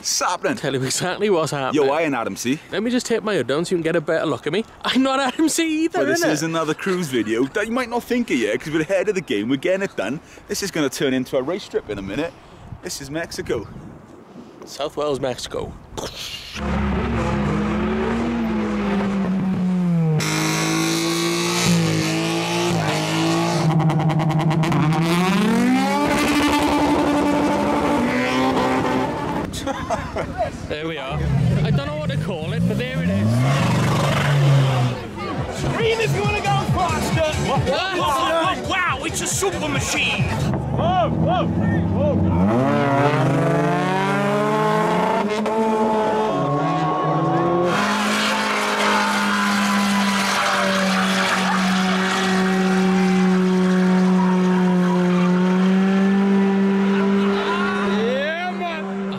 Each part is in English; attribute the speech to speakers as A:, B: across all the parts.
A: What's happening?
B: Tell you exactly what's happening.
A: Yo, I ain't Adam C.
B: Let me just take my hood down so you can get a better look at me. I'm not Adam C either,
A: But this is another cruise video that you might not think of yet because we're ahead of the game. We're getting it done. This is going to turn into a race trip in a minute. This is Mexico.
B: South Wales, Mexico.
C: Want to go faster! Oh, oh, wow, it's a super machine! Whoa, whoa, whoa!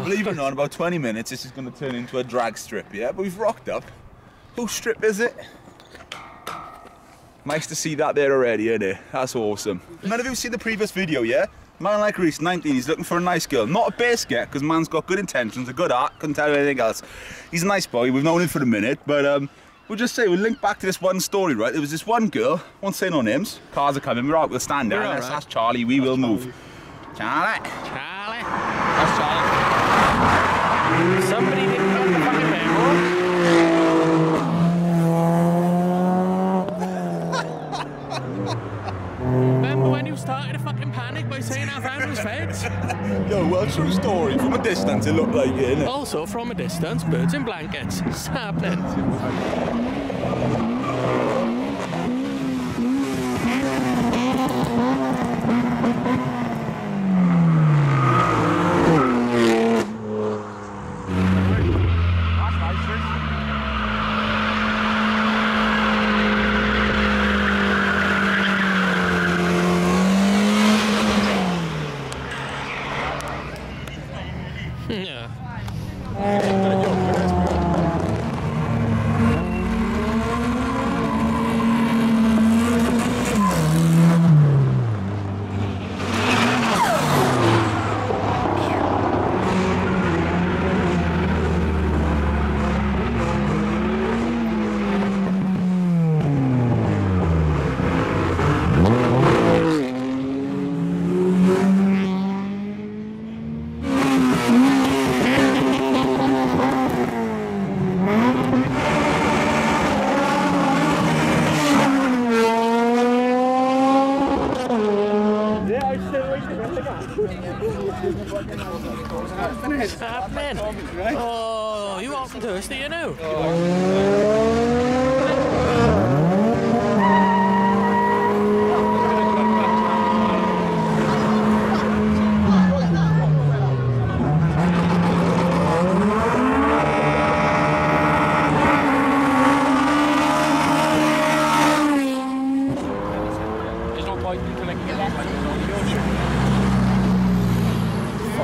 A: Believe it or not, in about 20 minutes, this is going to turn into a drag strip, yeah? But we've rocked up. Whose strip is it? Nice to see that there already, isn't it? That's awesome. None of you seen the previous video, yeah? Man like Reese, 19, he's looking for a nice girl. Not a base get, because man's got good intentions, a good heart, couldn't tell you anything else. He's a nice boy, we've known him for a minute, but um, we'll just say, we'll link back to this one story, right? There was this one girl, won't say no names, cars are coming, we're out, we'll stand there,
B: We're
A: let's
B: right.
A: ask Charlie, we will move. Charlie.
B: Charlie.
A: That's Charlie.
B: Somebody didn't know the fucking memo. Remember when you started to fucking panic by saying our van was feds?
A: Yo, well, true story. From a distance, it looked like it, innit?
B: Also, from a distance, birds in blankets. It's happening. Yeah. It's happening. Oh, you often thirsty, you know. Oh.
C: There's no point in connecting it that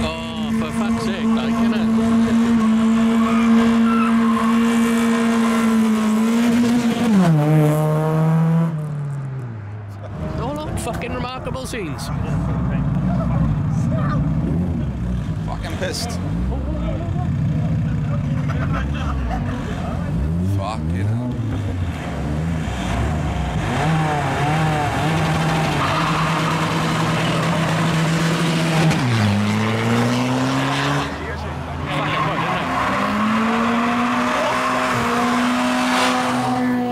B: Oh, for fuck's sake, like, innit? All up fucking remarkable scenes.
A: Fucking pissed. Fucking hell.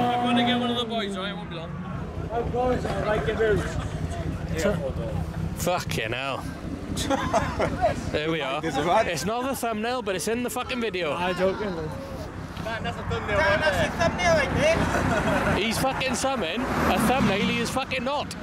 C: I'm gonna get one of the boys, right? It won't be long.
B: Fucking hell. there we are.
A: Is it right?
B: It's not the thumbnail, but it's in the fucking video.
C: That's a thumbnail right there.
B: He's fucking summon a thumbnail he is fucking not.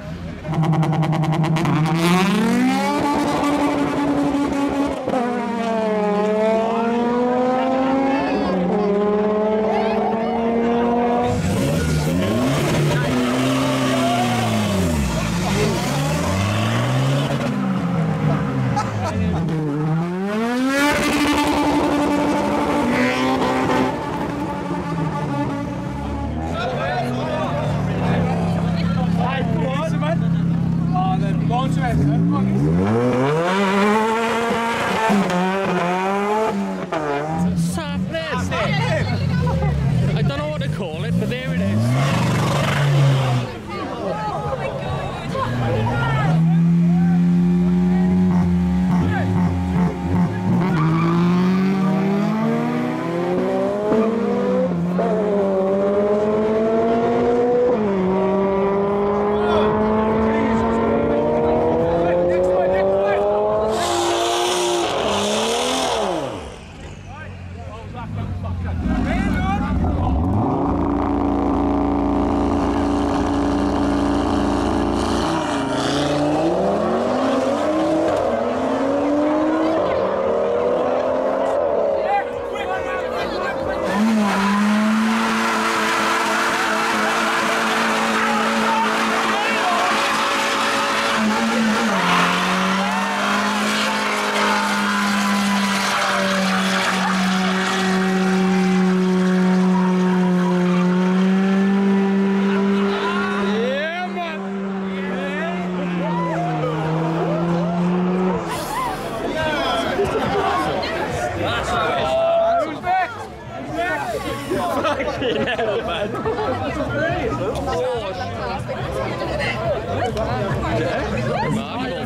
B: Fucking hell, man.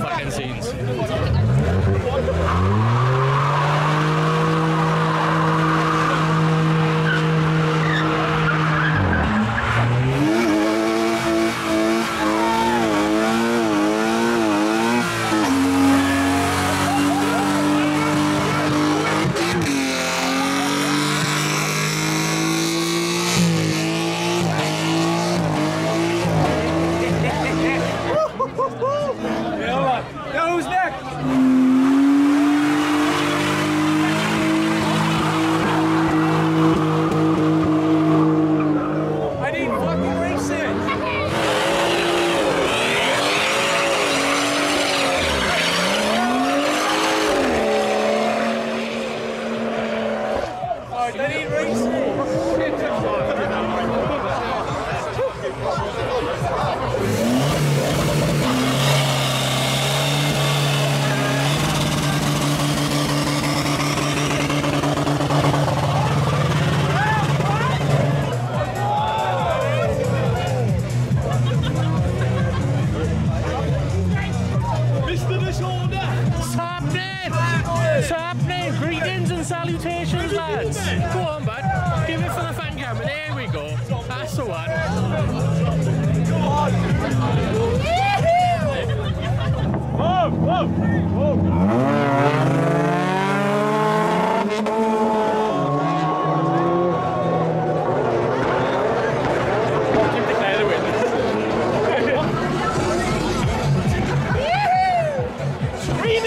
B: Fucking scenes.
C: Who's next?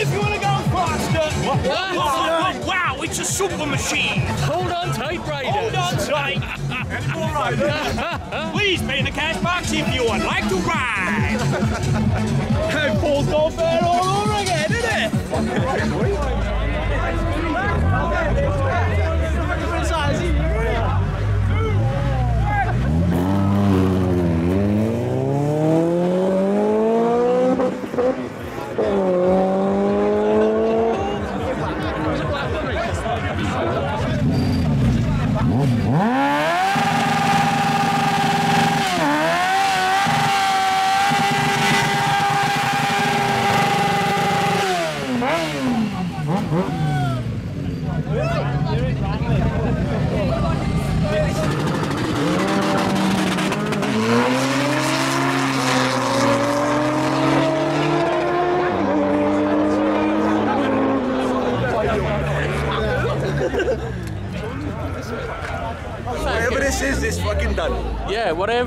C: If you want to go faster.
B: Wow.
C: wow, it's a super machine.
B: Hold on tight, Riders.
C: Hold on tight. Please pay in the cash box if you would like to ride. hey, Paul's gone fair all over again, isn't it?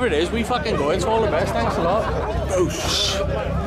A: whatever
B: it is, we fucking go. It's all the best. Thanks a lot.
A: Oh,